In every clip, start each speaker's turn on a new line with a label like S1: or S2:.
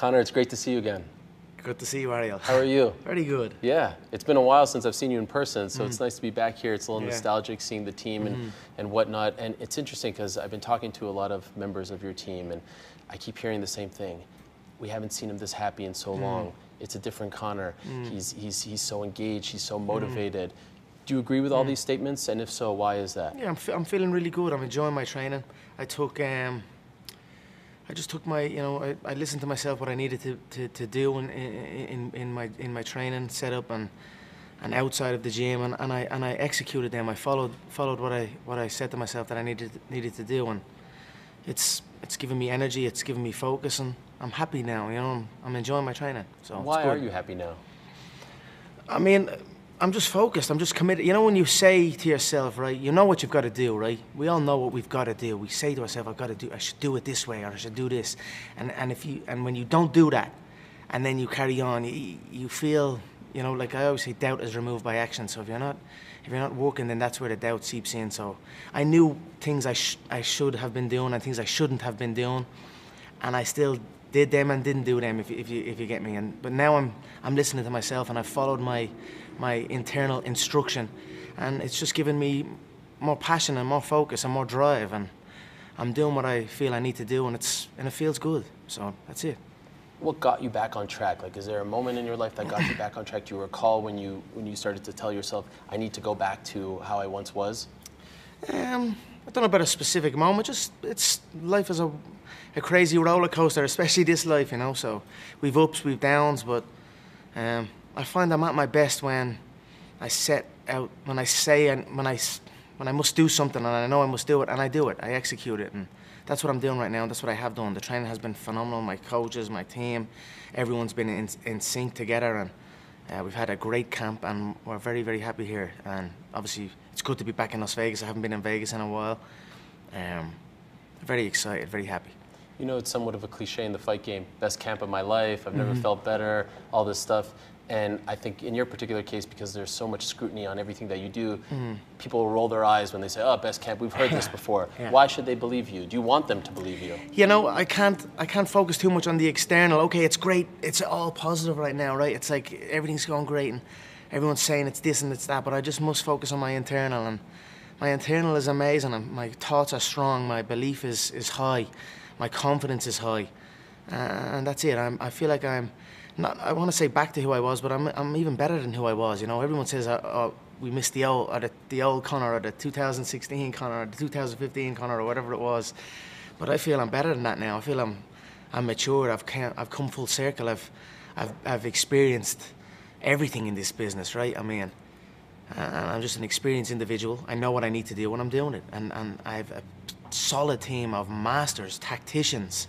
S1: Conor, it's great to see you again.
S2: Good to see you, Ariel.
S1: How are you?
S2: Very good.
S1: Yeah, it's been a while since I've seen you in person, so it's mm-hmm. nice to be back here. It's a little
S2: Yeah.
S1: nostalgic seeing the team and, mm-hmm. and whatnot. And it's interesting because I've been talking to a lot of members of your team, and I keep hearing the same thing. We haven't seen him this happy in so mm. long. It's a different Conor. Mm. He's, he's, he's so engaged, he's so mm. motivated. Do you agree with all these statements? And if so, why is that?
S2: Yeah, I'm, I'm feeling really good. I'm enjoying my training. I took, um, I just took my, you know, I, I listened to myself what I needed to, to, to do in, in, in my in my training setup and and outside of the gym, and, and I and I executed them. I followed followed what I what I said to myself that I needed needed to do, and it's it's given me energy. It's given me focus, and I'm happy now. You know, I'm, I'm enjoying my training. So
S1: Why are you happy now?
S2: I mean, I'm just focused. I'm just committed. You know, when you say to yourself, right, you know what you've got to do, right? We all know what we've got to do. We say to ourselves, I've got to do, I should do it this way, or I should do this. And, and if you, and when you don't do that, and then you carry on, you, you feel, you know, like I always say, doubt is removed by action. So if you're not, if you're not working, then that's where the doubt seeps in. So I knew things I, sh- I should have been doing and things I shouldn't have been doing and I still did them and didn't do them if, you- if you if you get me and but now I'm I'm listening to myself and I've followed my my internal instruction and it's just given me more passion and more focus and more drive and I'm doing what I feel I need to do and it's and it feels good so that's it
S1: What got you back on track? Like, is there a moment in your life that got you back on track? Do you recall when you when you started to tell yourself, "I need to go back to how I once was"?
S2: Um, I don't know about a specific moment. Just it's life is a, a crazy roller coaster, especially this life, you know. So we've ups, we've downs, but um, I find I'm at my best when I set out, when I say and when I when I must do something and I know I must do it and I do it. I execute it, and that's what I'm doing right now. That's what I have done. The training has been phenomenal. My coaches, my team, everyone's been in, in sync together, and uh, we've had a great camp, and we're very, very happy here. And obviously, it's good to be back in Las Vegas. I haven't been in Vegas in a while. Um, very excited, very happy.
S1: You know, it's somewhat of a cliche in the fight game. Best camp of my life. I've never felt better. All this stuff. And I think in your particular case, because there's so much scrutiny on everything that you do, people roll their eyes when they say, "Oh, best camp. We've heard this before."
S2: Yeah.
S1: Why should they believe you? Do you want them to believe you?
S2: You know, I can't, I can't focus too much on the external. Okay, it's great. It's all positive right now, right? It's like everything's going great, and everyone's saying it's this and it's that. But I just must focus on my internal, and my internal is amazing. And my thoughts are strong. My belief is is high. My confidence is high, uh, and that's it. I'm, I feel like I'm not. I want to say back to who I was, but I'm, I'm even better than who I was. You know, everyone says, uh, "Oh, we missed the old, or the, the old Conor, or the 2016 Conor, or the 2015 Conor, or whatever it was." But I feel I'm better than that now. I feel I'm, I'm matured. I've I've come full circle. I've, I've, I've experienced everything in this business, right? I mean, I'm just an experienced individual. I know what I need to do when I'm doing it, and and I have a solid team of masters, tacticians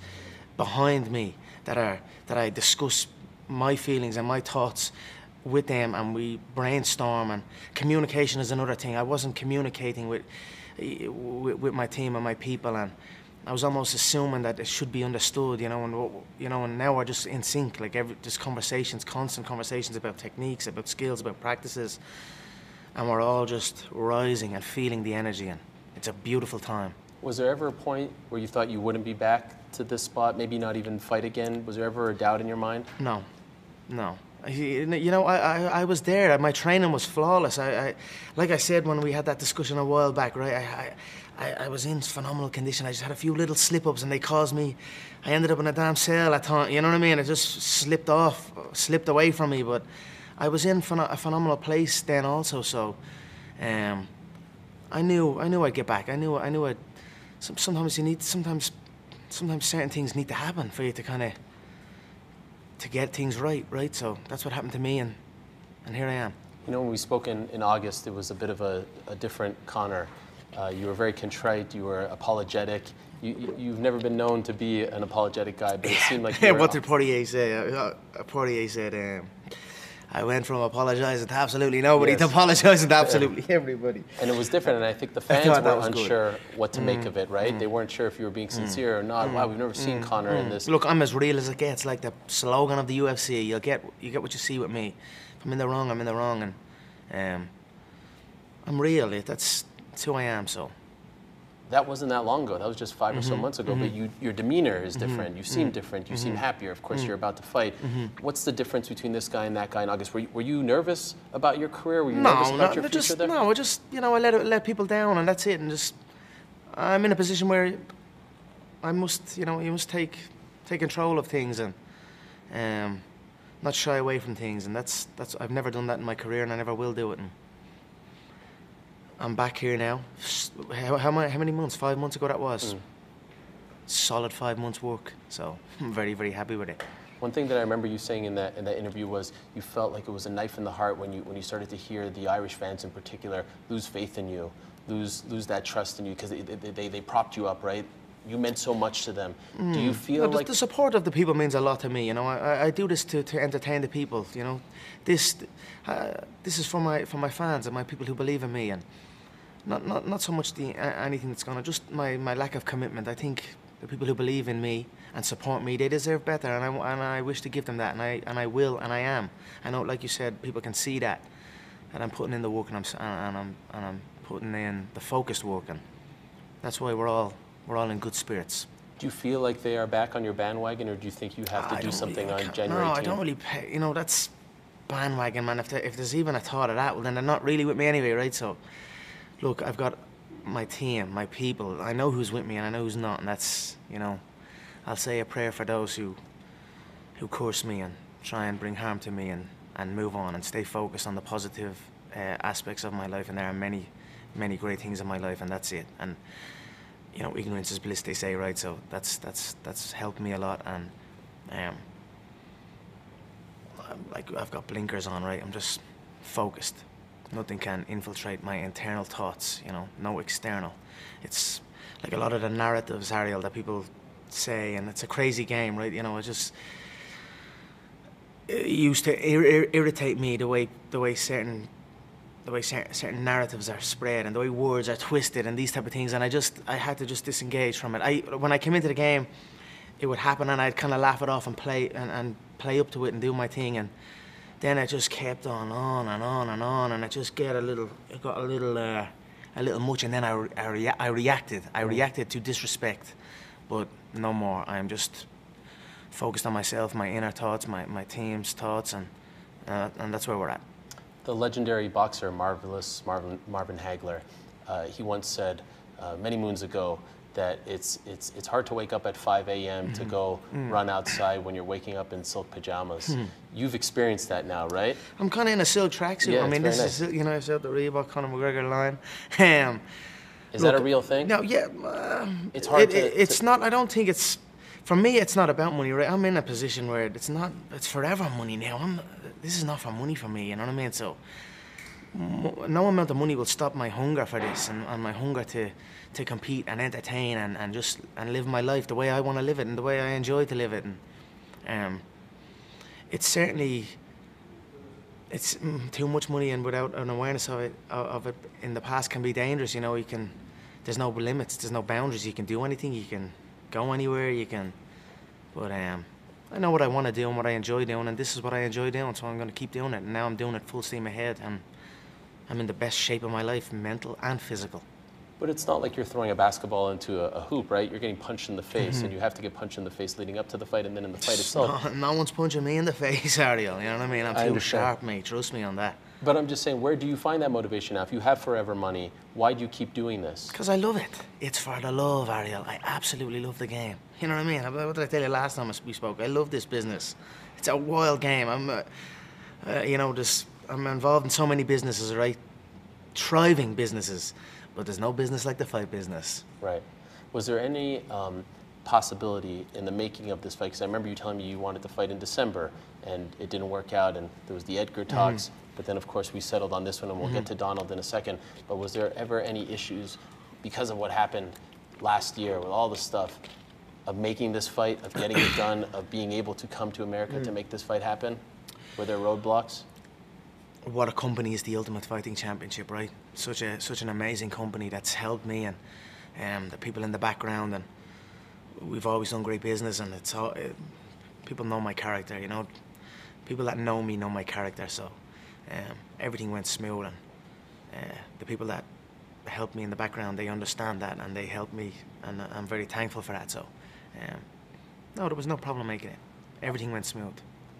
S2: behind me that are that I discuss my feelings and my thoughts with them, and we brainstorm. And communication is another thing. I wasn't communicating with with, with my team and my people, and I was almost assuming that it should be understood, you know, and you know, and now we're just in sync. Like every just conversations, constant conversations about techniques, about skills, about practices, and we're all just rising and feeling the energy, and it's a beautiful time.
S1: Was there ever a point where you thought you wouldn't be back to this spot? Maybe not even fight again. Was there ever a doubt in your mind?
S2: No, no. You know, I, I, I was there. My training was flawless. I, I, like I said when we had that discussion a while back, right? I, I, I- was in phenomenal condition. I just had a few little slip ups, and they caused me. I ended up in a damn cell. I thought, you know what I mean? It just slipped off, slipped away from me. But I was in a phenomenal place then also. So, um, I knew, I knew I'd get back. I knew, I knew I'd. Sometimes you need, sometimes, sometimes certain things need to happen for you to kind of to get things right, right? So that's what happened to me, and and here I am.
S1: You know, when we spoke in, in August, it was a bit of a, a different Conor. Uh, you were very contrite. You were apologetic. You, you, you've never been known to be an apologetic guy, but it seemed like you
S2: what did Poirier say? Uh, uh, Poirier said, um, "I went from apologising to absolutely nobody to apologising to absolutely everybody."
S1: And it was different, and I think the fans were
S2: was good. Mm.
S1: unsure what to make mm. of it, right? They mm. weren't sure if you were being mm. sincere or not. Wow, we've never seen Conor in this.
S2: Look, I'm as real as it gets. Like the slogan of the UFC, you'll get you get what you see with me. If I'm in the wrong, I'm in the wrong, and um, I'm real. That's, that's who I am. So
S1: that wasn't that long ago. That was just 5 or so mm-hmm. months ago. But mm-hmm. you, your demeanor is mm-hmm. different. You seem different. You seem happier. Of course, you're about to fight. What's the difference between this guy and that guy in August? Were you, were you nervous about your career? Were you nervous
S2: No,
S1: about
S2: no,
S1: your future
S2: just
S1: there?
S2: no. I just you know I let let people down, and that's it. And just I'm in a position where I must you know you must take take control of things and um, not shy away from things. And that's that's I've never done that in my career, and I never will do it. And I'm back here now. How, how, many, how many months? Five months ago that was. Solid five months work. So I'm very very happy with it.
S1: One thing that I remember you saying in that in that interview was you felt like it was a knife in the heart when you when you started to hear the Irish fans in particular lose faith in you, lose lose that trust in you because they, they, they, they propped you up, right? You meant so much to them. Do you feel
S2: No,
S1: like
S2: the support of the people means a lot to me. You know, I, I- I do this to, to entertain the people. You know, this uh, this is for my for my fans and my people who believe in me, and not not, not so much the anything that's gonna just my, my lack of commitment. I think the people who believe in me and support me, they deserve better, and I and I wish to give them that, and I and I will, and I am. I know, like you said, people can see that, and I'm putting in the work, and I'm and I'm and I'm putting in the focused work, and that's why we're all we're all in good spirits.
S1: do you feel like they are back on your bandwagon, or do you think you have to
S2: I
S1: do something
S2: really-
S1: on January
S2: No,
S1: 18th?
S2: I don't really pay. You know, that's bandwagon, man. If, there, if there's even a thought of that, well, then they're not really with me anyway, right? So, look, I've got my team, my people. I know who's with me and I know who's not, and that's, you know, I'll say a prayer for those who who curse me and try and bring harm to me and, and move on and stay focused on the positive uh, aspects of my life. And there are many, many great things in my life, and that's it. And you know, ignorance is bliss, they say, right? So that's that's that's helped me a lot, and um, I'm like I've got blinkers on, right? I'm just focused. Nothing can infiltrate my internal thoughts, you know, no external. It's like a lot of the narratives, Ariel, that people say, and it's a crazy game, right? You know, it just it used to ir- ir- irritate me the way the way certain the way cer- certain narratives are spread and the way words are twisted and these type of things and I just I had to just disengage from it. I when I came into the game it would happen and I'd kind of laugh it off and play and, and play up to it and do my thing and then I just kept on on and on and on and I just get a little it got a little uh, a little much and then I, re- I, rea- I reacted. I reacted to disrespect but no more. I'm just focused on myself my inner thoughts my, my team's thoughts and uh, and that's where we're at.
S1: The legendary boxer, marvelous Marvin, Marvin Hagler, uh, he once said uh, many moons ago that it's, it's, it's hard to wake up at 5 a.m.
S2: Mm-hmm.
S1: to go
S2: Mm.
S1: run outside when you're waking up in silk pajamas. You've experienced that now, right?
S2: I'm kind of in a silk tracksuit.
S1: Yeah,
S2: I mean, this
S1: very
S2: is you know, it's out the Reebok Conor McGregor line. Um,
S1: Is that a real thing?
S2: no, yeah, um,
S1: It's hard
S2: it,
S1: to-
S2: it- it's
S1: to-
S2: not. I don't think it's. For me, it's not about money, right? I'm in a position where it's not. It's forever money now. I'm. This is not for money for me. You know what I mean? So, no amount of money will stop my hunger for this and, and my hunger to, to compete and entertain and, and just and live my life the way I want to live it and the way I enjoy to live it. And um, it's certainly it's mm, too much money and without an awareness of it of of it in the past can be dangerous. You know, you can there's no limits, there's no boundaries. You can do anything, you can go anywhere, you can. But um, I know what I want to do and what I enjoy doing, and this is what I enjoy doing, so I'm going to keep doing it. And now I'm doing it full steam ahead, and I'm in the best shape of my life, mental and physical.
S1: But it's not like you're throwing a basketball into a, a hoop, right? You're getting punched in the face,
S2: Mm-hmm.
S1: and you have to get punched in the face leading up to the fight and then in the fight itself.
S2: No, no one's punching me in the face, Ariel. You know what I mean? I'm
S1: I
S2: too
S1: understand.
S2: sharp, mate. Trust me on that.
S1: But I'm just saying, where do you find that motivation now? If you have forever money, why do you keep doing this?
S2: Because I love it. It's for the love, Ariel. I absolutely love the game. You know what I mean? What did I tell you last time we spoke? I love this business. It's a wild game. I'm, uh, uh, you know, this, I'm involved in so many businesses, right? Thriving businesses. But there's no business like the fight business.
S1: Right. Was there any um, possibility in the making of this fight? Because I remember you telling me you wanted to fight in December, and it didn't work out, and there was the Edgar mm-hmm. talks. But then, of course, we settled on this one, and we'll get mm-hmm. to Donald in a second. But was there ever any issues because of what happened last year with all the stuff of making this fight, of getting it done, of being able to come to America to mm. make this fight happen? Were there roadblocks?
S2: What a company is the Ultimate Fighting Championship, right? Such a such an amazing company that's helped me and um, the people in the background, and we've always done great business. And it's all uh, people know my character, you know. People that know me know my character, so um, everything went smooth. And uh, the people that helped me in the background. They understand that and they help me, and I'm very thankful for that. So, um, no, there was no problem making it. Everything went smooth.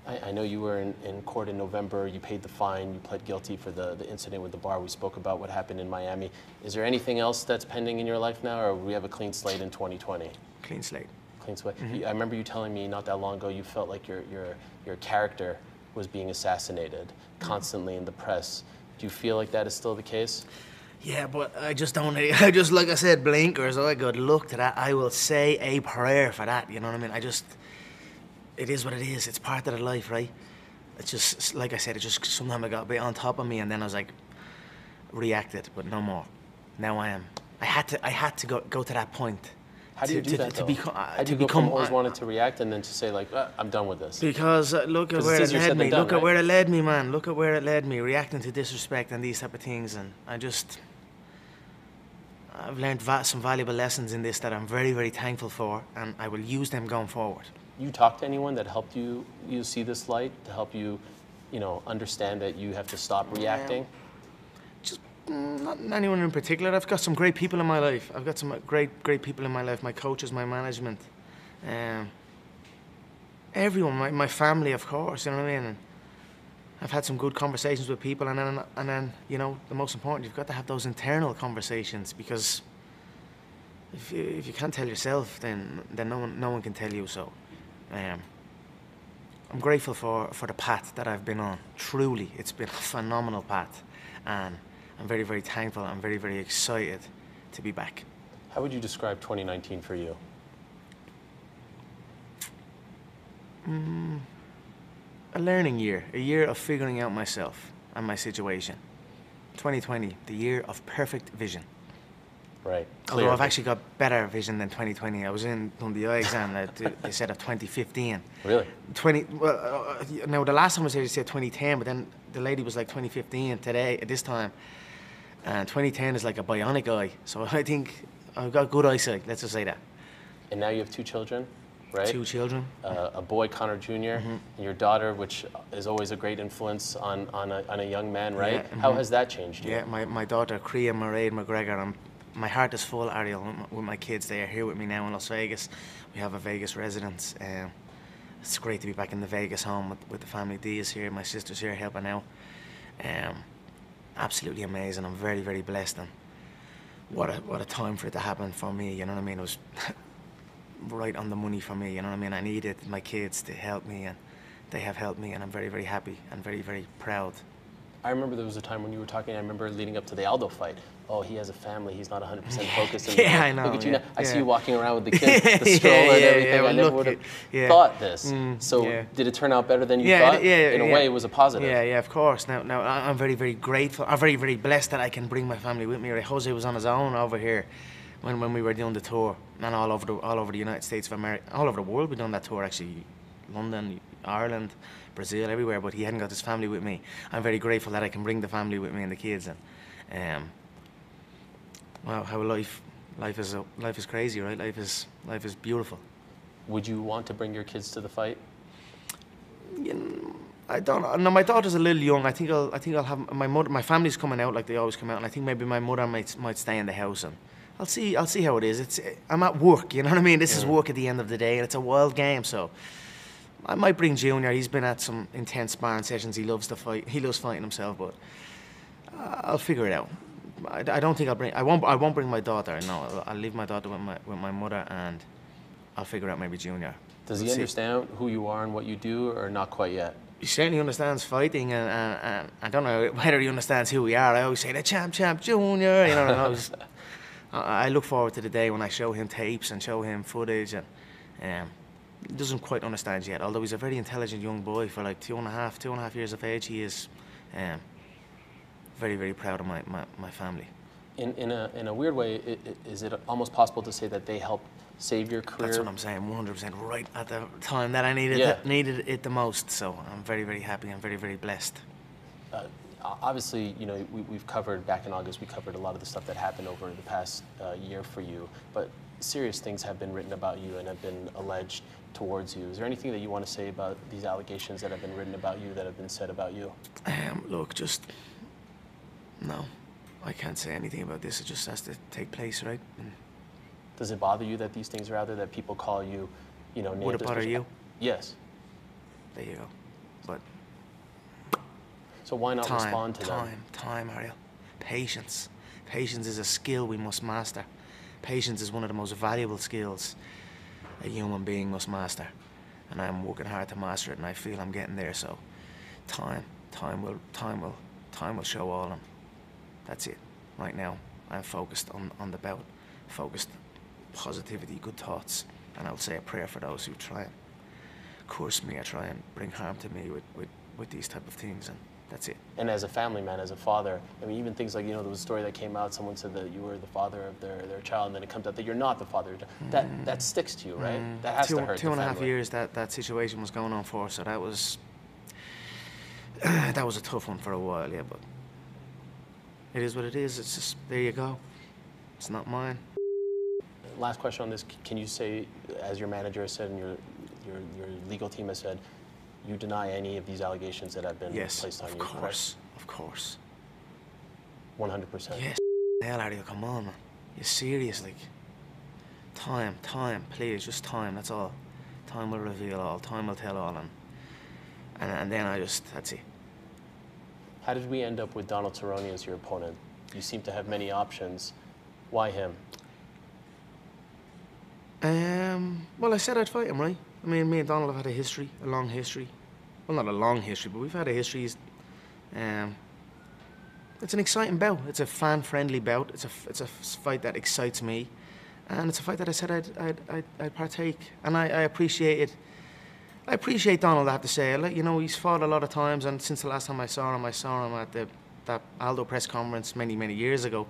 S1: I, I know you were in, in court in November. You paid the fine. You pled guilty for the, the incident with the bar. We spoke about what happened in Miami. Is there anything else that's pending in your life now, or we have a clean slate in 2020?
S2: Clean slate.
S1: Clean slate. Mm-hmm. I remember you telling me not that long ago you felt like your, your, your character was being assassinated mm-hmm. constantly in the press. Do you feel like that is still the case?
S2: Yeah, but I just don't. I just like I said, blinkers. Oh, I got look to that. I will say a prayer for that. You know what I mean? I just. It is what it is. It's part of the life, right? It's just like I said. It just sometimes I got a bit on top of me, and then I was like, reacted, but no more. Now I am. I had to. I had to go go to that point.
S1: How do you
S2: to,
S1: do
S2: to,
S1: that?
S2: To become. uh,
S1: How do
S2: to
S1: you go
S2: become.
S1: from always
S2: uh,
S1: wanted to react and then to say like, "Uh, I'm done with this?
S2: Because uh, look at where it led me.
S1: done,
S2: look at where it led me, man. Look at where it led me. Reacting to disrespect and these type of things, and I just. I've learned va- some valuable lessons in this that I'm very, very thankful for, and I will use them going forward.
S1: You talk to anyone that helped you you see this light to help you, you know, understand that you have to stop reacting.
S2: Just mm, not anyone in particular. I've got some great people in my life. I've got some great, great people in my life. My coaches, my management, um, everyone. My, my family, of course. You know what I mean. And I've had some good conversations with people, and then, and then, you know, the most important, you've got to have those internal conversations because if you, if you can't tell yourself, then then no one, no one can tell you. So, um, I'm grateful for, for the path that I've been on. Truly, it's been a phenomenal path, and I'm very, very thankful. I'm very, very excited to be back.
S1: How would you describe 2019 for you?
S2: A learning year, a year of figuring out myself and my situation. 2020, the year of perfect vision.
S1: Right.
S2: Although. I've actually got better vision than 2020. I was in on the eye exam that they- said of 2015.
S1: Really?
S2: 20. Well, uh, now the last time I was there, they said 2010, but then the lady was like 2015 today at this time, and 2010 is like a bionic eye. So I think I've got good eyesight. Let's just say that.
S1: And now you have two children, right?
S2: Two children.
S1: uh, a boy, Conor junior
S2: Mm-hmm.
S1: and your daughter, which is always a great influence on, on, a, on a young man, right?
S2: Yeah,
S1: How
S2: mhm.
S1: has that changed you?
S2: Yeah, my, my daughter, Croía Mairéad McGregor. I'm, my heart is full, Ariel, with my, kids. They are here with me now in Las Vegas. We have a Vegas residence. Um, it's great to be back in the Vegas home with, with the family. Dee is here, my sister's here helping out. Um, absolutely amazing. I'm very, very blessed. And what a, what a time for it to happen for me. You know what I mean? It was right on the money for me. You know what I mean? I needed my kids to help me, and they have helped me, and I'm very, very happy and very, very proud.
S1: I remember there was a time when you were talking, I remember leading up to the Aldo fight. Oh, he has a family. He's not 100% focused. in the
S2: Yeah. I know,
S1: Look at you
S2: yeah,
S1: now. I see you walking around with the kids, the
S2: Yeah,
S1: stroller and everything.
S2: yeah,
S1: I never would have
S2: yeah.
S1: thought this.
S2: Mm,
S1: so
S2: yeah.
S1: did it turn out better than you
S2: yeah,
S1: thought?
S2: yeah,
S1: In a
S2: yeah.
S1: way, it was a positive.
S2: Yeah, yeah, of course. Now, now I'm very, very grateful. I'm very, very blessed that I can bring my family with me. Jose was on his own over here when, when we were doing the tour, and all over the all over the United States of America, all over the world. We done that tour actually, London, Ireland, Brazil, everywhere. But he hadn't got his family with me. I'm very grateful that I can bring the family with me and the kids. And um, wow, how life life is a, life is crazy, right? Life is life is beautiful.
S1: Would you want to bring your kids to the fight?
S2: You know, I don't know. No, my daughter's a little young. I think I'll. I think I'll have my mother. My family's coming out like they always come out, and I think maybe my mother might might stay in the house and. I'll see. I'll see how it is. It's. I'm at work. You know what I mean. This is work at the end of the day, and it's a wild game. So, I might bring Junior. He's been at some intense sparring sessions. He loves to fight. He loves fighting himself, but I'll figure it out. I, I don't think I'll bring. I won't. I won't bring my daughter. No, I'll, I'll leave my daughter with my with my mother, and I'll figure out maybe Junior.
S1: Does he
S2: We'll see.
S1: understand who you are and what you do, or not quite yet?
S2: he certainly understands fighting, and, and, and I don't know whether he understands who we are. I always say the champ, champ, junior. You know, I, was, I I look forward to the day when I show him tapes and show him footage, and um, doesn't quite understand yet. Although he's a very intelligent young boy for like two and a half, two and a half years of age, he is um, very, very proud of my, my, my family.
S1: In, in, a, in a weird way, i- i- is it almost possible to say that they helped save your career?
S2: That's what I'm saying, 100% right at the time that I needed
S1: Yeah.
S2: it, needed it the most. So I'm very, very happy. I'm very, very blessed.
S1: uh, obviously, you know, we, we've covered back in August. We covered a lot of the stuff that happened over the past uh, year for you. But serious things have been written about you and have been alleged towards you. Is there anything that you want to say about these allegations that have been written about you, that have been said about you?
S2: Um, look, just no. I can't say anything about this. It just has to take place, right? And
S1: Does it bother you that these things are out there that people call you, you know,
S2: would it bother you?
S1: Yes.
S2: There you go. But
S1: So why not
S2: time,
S1: respond to
S2: time,
S1: them?
S2: time, Ariel. Patience. Patience is a skill we must master. Patience is one of the most valuable skills a human being must master. And I'm working hard to master it, and I feel I'm getting there. So, time, time will, time will, time will show all. And that's it. Right now, I'm focused on on the bout, focused, positivity, good thoughts, and I'll say a prayer for those who try and curse me or try and bring harm to me with, with, with these type of things. And that's it.
S1: And as a family man, as a father, I mean, even things like, you know, there was a story that came out, someone said that you were the father of their, their child, and then it comes out that you're not the father. child. That, mm. that sticks to you, right? Mm. That has
S2: two,
S1: to hurt
S2: two and a half years that that situation was going on for. So that was that was a tough one for a while, yeah. But it is what it is. It's just there you go. It's not mine.
S1: Last question on this. Can you say, as your manager has said and your, your, your legal team has said, you deny any of these allegations that have been
S2: Yes,
S1: placed on
S2: of
S1: you? correct?
S2: course, of course.
S1: 100%.
S2: Yes, hell, Ariel, come on, man. You're serious, like. Time, time, please, just time. That's all. Time will reveal all. Time will tell all, and and, and then I just that's it.
S1: How did we end up with Donald Cerrone as your opponent? You seem to have many options. Why him?
S2: Um, well, I said I'd fight him, right? I mean, me and Donald have had a history, a long history. Well, not a long history, but we've had a history. Um, it's an exciting bout. It's a fan-friendly bout. It's a it's a fight that excites me, and it's a fight that I said I'd I'd, I'd, I'd partake, and I, I appreciate it. I appreciate Donald. I have to say, you know, he's fought a lot of times, and since the last time I saw him, I saw him at the that Aldo press conference many many years ago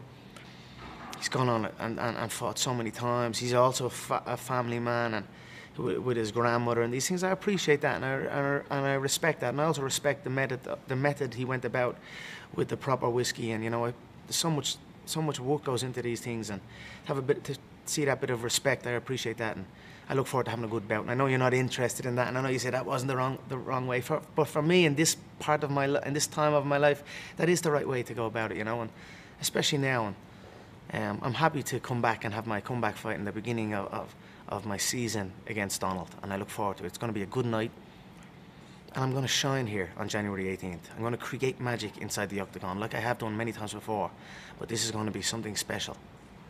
S2: he's gone on and, and, and fought so many times. He's also a, fa- a family man and with, with his grandmother and these things. I appreciate that and I, and I, and I respect that. And I also respect the method the method he went about with the proper whiskey. And you know, I, so much so much work goes into these things and have a bit to see that bit of respect. I appreciate that and. I look forward to having a good bout, and I know you're not interested in that, and I know you said that wasn't the wrong the wrong way. For, but for me, in this part of my in this time of my life, that is the right way to go about it, you know, and especially now. And um, I'm happy to come back and have my comeback fight in the beginning of, of, of my season against Donald, and I look forward to it. It's going to be a good night, and I'm going to shine here on January 18th. I'm going to create magic inside the octagon, like I have done many times before, but this is going to be something special.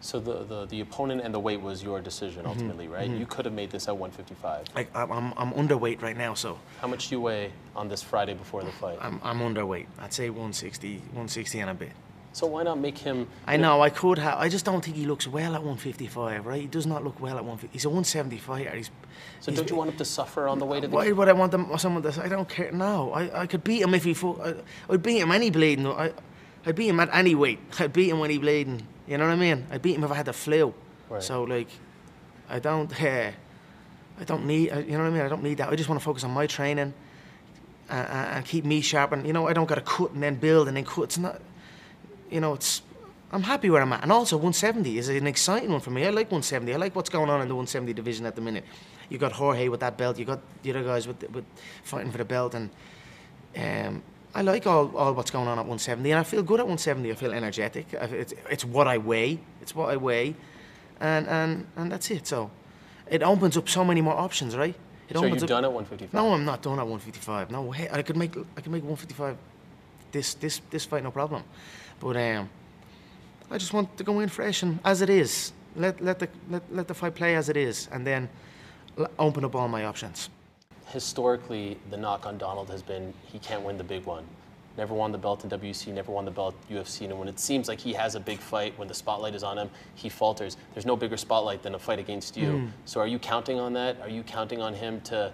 S1: So the, the, the opponent and the weight was your decision mm-hmm. ultimately, right? You mm-hmm. could have made this at 155.
S2: I'm, I'm, I'm underweight right now, so
S1: How much do you weigh on this Friday before the fight?
S2: I'm, I'm underweight. I'd say 160, 160 and a bit.
S1: So why not make him?
S2: I know I could have. I just don't think he looks well at 155. Right? He does not look well at 150. He's a 170 fighter. He's.
S1: So
S2: he's-
S1: don't you want him to suffer on the way to the?
S2: Why would I want them, someone to? I don't care. No, I, I could beat him if he fought. I, I'd beat him any bleeding. I, I'd beat him at any weight. I'd beat him when he bleeding. You know what I mean? I'd beat him if I had the flu.
S1: Right.
S2: So like, I don't. Uh, I don't need. You know what I mean? I don't need that. I just want to focus on my training, and, and and keep me sharp. And you know, I don't got to cut and then build and then cut. It's not. You know, it's. I'm happy where I'm at. And also, 170 is an exciting one for me. I like 170. I like what's going on in the 170 division at the minute. You got Jorge with that belt. You got the other guys with with fighting for the belt, and um, I like all, all what's going on at 170. And I feel good at 170. I feel energetic. I, it's it's what I weigh. It's what I weigh, and and and that's it. So, it opens up so many more options, right? It
S1: So you're
S2: up-
S1: done at 155.
S2: no, I'm not done at 155. No way. I could make I could make 155 this this this fight no problem. But um, I just want to go in fresh and as it is. Let let the let, let the fight play as it is, and then l- open up all my options.
S1: Historically, the knock on Donald has been he can't win the big one. Never won the belt in WEC, never won the belt UFC, and when it seems like he has a big fight, when the spotlight is on him, he falters. There's no bigger spotlight than a fight against you.
S2: Hmm.
S1: So are you counting on that? Are you counting on him to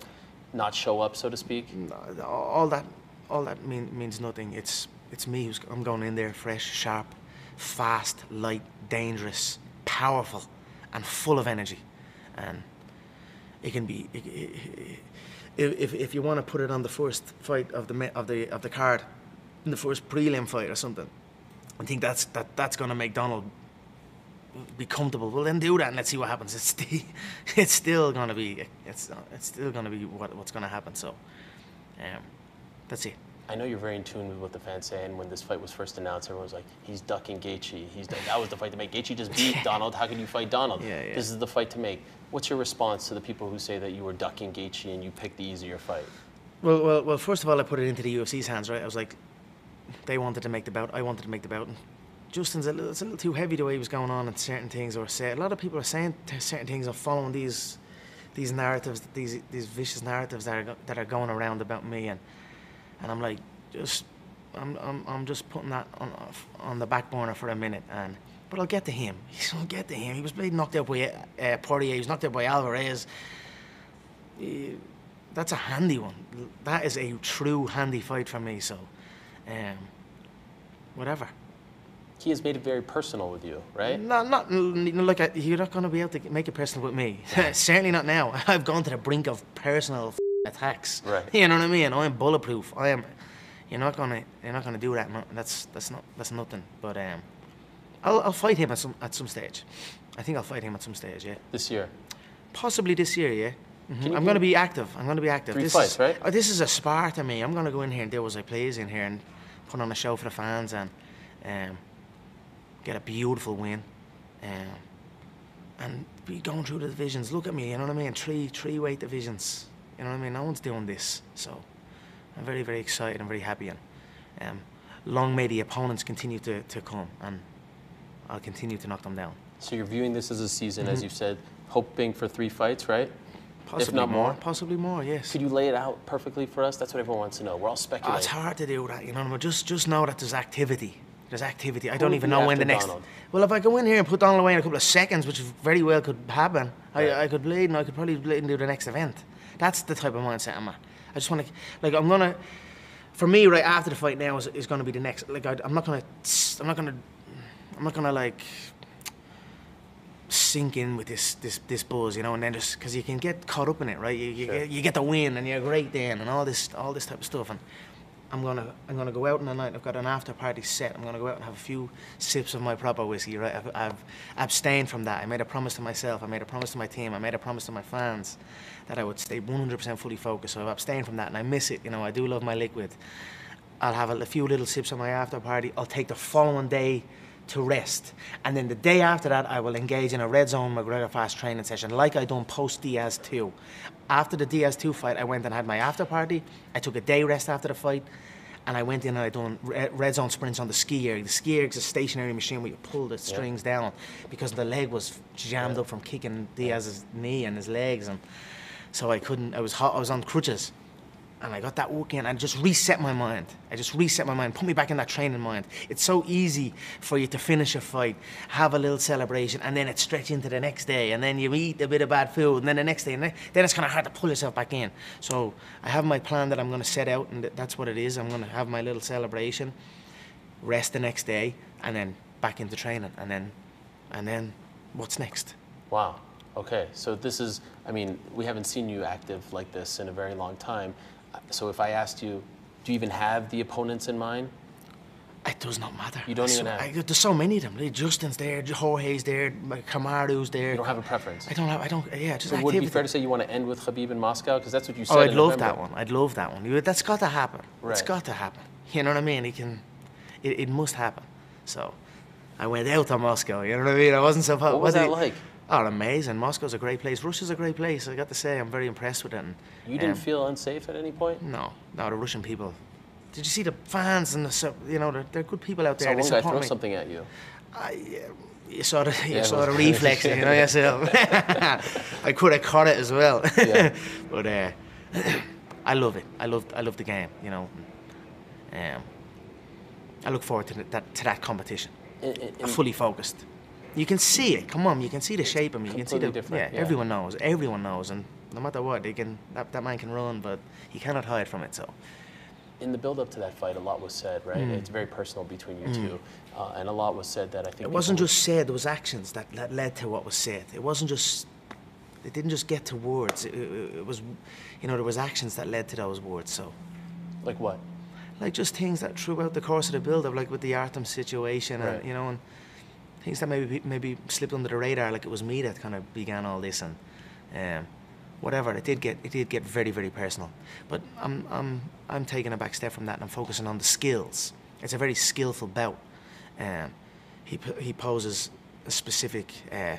S1: not show up, so to speak?
S2: No, all that all that mean, means nothing. It's it's me who's I'm going in there fresh, sharp, fast, light, dangerous, powerful, and full of energy, and it can be. It, it, it- if if you want to put it on the first fight of the of the of the card, in the first prelim fight or something, I think that's that that's going to make Donald be comfortable. Well, then do that and let's see what happens. It's still, it's still going to be it's it's still to be what, what's going to happen. So, um, that's it.
S1: I know you're very in tune with what the fans say, and when this fight was first announced, everyone was like, "He's ducking Gaethje. He's duck-" that was the fight to make. Gaethje just beat Donald. How can you fight Donald?
S2: Yeah, yeah.
S1: This is the fight to make." What's your response to the people who say that you were ducking Gaethje and you picked the easier fight?
S2: Well, well, well. First of all, I put it into the UFC's hands, right? I was like, they wanted to make the bout. I wanted to make the bout. And Justin's a little, it's a little too heavy the way he was going on and certain things or said. A lot of people are saying certain things and following these, these narratives, these these vicious narratives that are that are going around about me, and and I'm like, just, I'm I'm, I'm just putting that on on the back burner for a minute, and but I'll get to him. I'll get to him. He was being knocked out by uh, Poirier. He was knocked out by Alvarez. Eh, that's a handy one. That is a true handy fight for me. So, um, whatever.
S1: He has made it very personal with you, right?
S2: No, not like I, you're not going to be able to make it personal with me. Certainly not now. I've gone to the brink of personal attacks.
S1: Right.
S2: You know what I mean? I'm bulletproof. I am. You're not gonna. You're not gonna do that. No, that's that's not that's nothing. But um, I'll I'll fight him at some at some stage. I think I'll fight him at some stage. Yeah.
S1: This year.
S2: Possibly this year. Yeah. Mhm. I'm going to be active. I'm going to be active.
S1: three
S2: this
S1: fights,
S2: is,
S1: right?
S2: oh, this is a spar to me. I'm going to go in here and do as I please in here and put on a show for the fans and um, get a beautiful win. Um, and be going through the divisions. Look at me, you know what I mean? Three three weight divisions. You know what I mean? No one's doing this. So I'm very, very excited and very happy. And um, long may the opponents continue to, to come and I'll continue to knock them down.
S1: So you're viewing this as a season,
S2: Mm-hmm.
S1: as you said, hoping for three fights, right?
S2: Possibly
S1: not more.
S2: Possibly more, yes.
S1: Could you lay it out perfectly for us? That's what everyone wants to know. We're all
S2: Oh,
S1: speculating.
S2: it's hard to do that, you know. what I mean? Just just know that there's activity. There's activity. I don't even know when the next.
S1: Donald?
S2: Well, if I go in here and put Donald away in a couple of seconds, which very well could happen,
S1: Right.
S2: I, I could bleed and I could probably bleed and do the next event. That's the type of mindset I'm at. I just want to, like, I'm gonna. For me, right after the fight now is, is going to be the next. Like, I, I'm not gonna. I'm not gonna. I'm not gonna like sink in with this this this buzz, you know, and then just because you can get caught up in it, right? You you,
S1: Sure.
S2: get, you get the win and you're great then, and all this all this type of stuff. And I'm gonna I'm gonna go out in the night. I've got an after party set. I'm gonna go out and have a few sips of my proper whiskey, right? I've, I've abstained from that. I made a promise to myself. I made a promise to my team. I made a promise to my fans that I would stay 100% fully focused. So I've abstained from that, and I miss it. You know, I do love my liquid. I'll have a, a few little sips on my after party. I'll take the following day to rest. And then the day after that, I will engage in a Red Zone McGregor fast training session like I done post Diaz 2. After the Diaz 2 fight, I went and had my after party. I took a day rest after the fight. And I went in and I done red zone sprints on the ski erg. The ski erg is a stationary machine where you pull the strings down because the leg was jammed up from kicking Diaz's knee and his legs, and so I couldn't. I was hot. I was on crutches, and I got that work in and just reset my mind. I just reset my mind, put me back in that training mind. It's so easy for you to finish a fight, have a little celebration, and then it stretch into the next day, and then you eat a bit of bad food, and then the next day, and then then it's kind of hard to pull yourself back in. So I have my plan that I'm going to set out, and that's what it is. I'm going to have my little celebration, rest the next day, and then back into training, and then, and then, what's next?
S1: Wow. Okay. So this is, I mean, we haven't seen you active like this in a very long time. So if I asked you, do you even have the opponents in mind?
S2: It does not matter.
S1: You don't
S2: I
S1: even have-
S2: I, there's so many of them. Like, Justin's there, Jorge's there, Kamaru's there.
S1: You don't have a preference.
S2: I don't have. I don't. Yeah, just
S1: So would it be fair to say you want to end with Khabib in Moscow? Because that's what you oh, said.
S2: Oh, I'd love
S1: November.
S2: that one. I'd love that one. That's got to happen. It's
S1: Right.
S2: got to happen. You know what I mean? It can. It, it must happen. So, I went out to Moscow. You know what I mean? I wasn't supposed.
S1: What was
S2: whether
S1: that
S2: you-
S1: like?
S2: Oh, amazing! Moscow's a great place. Russia's a great place. I got to say, I'm very impressed with it. And,
S1: You didn't
S2: um,
S1: feel unsafe at any point?
S2: No, no, the Russian people. Did you see the fans and the you know they're, they're good people out there.
S1: Saw
S2: They
S1: one guy throw
S2: me.
S1: something at you.
S2: I, uh, you saw the you
S1: Yeah,
S2: saw the reflex, you know yourself. I could have caught it as well.
S1: Yeah.
S2: but uh, I love it. I love I love the game. You know. Um, I look forward to th- that to that competition.
S1: In- in-
S2: fully focused. You can see it. Come on, you can see the shape of me. You can see the
S1: different,
S2: yeah,
S1: yeah.
S2: Everyone knows. Everyone knows, and no matter what, they can. That, that man can run, but he cannot hide from it. So.
S1: in the build up to that fight, a lot was said, right? It's very personal between you two, uh, and a lot was said that I think
S2: Mm. It wasn't just said; there was actions that, that led to what was said. It wasn't just. It didn't just get to words. It, it, it was, you know, there was actions that led to those words. So,
S1: like what?
S2: like just things that throughout the course of the build-up, like with the Artem situation,
S1: Right.
S2: and you know, and things that maybe maybe slipped under the radar, like it was me that kind of began all this, and um, whatever. It did get it did get very very personal, but I'm I'm I'm taking a back step from that and I'm focusing on the skills. It's a very skillful bout. Um, he he poses a specific uh,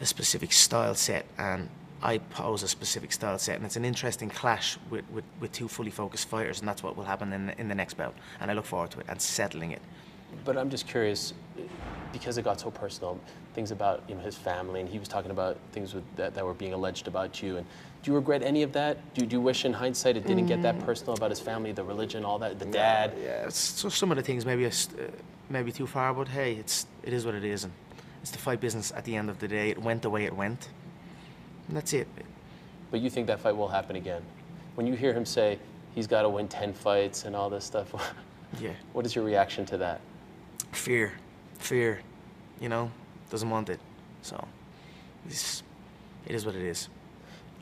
S2: a specific style set and. I pose a specific style set, and it's an interesting clash with, with, with two fully focused fighters, and that's what will happen in in the next bout. And I look forward to it and settling it.
S1: But I'm just curious, because it got so personal, things about you know his family, and he was talking about things with, that, that were being alleged about you. And do you regret any of that? Do, do you wish, in hindsight, it didn't get that personal about his family, the religion, all that, the dad?
S2: Yeah, so some of the things maybe uh, maybe too far, but hey, it's it is what it is, and it's the fight business. At the end of the day, it went the way it went, and that's it.
S1: But you think that fight will happen again? When you hear him say he's got to win ten fights and all this stuff,
S2: Yeah,
S1: what is your reaction to that?
S2: fear, fear, you know, doesn't want it, so it's, it is what it is.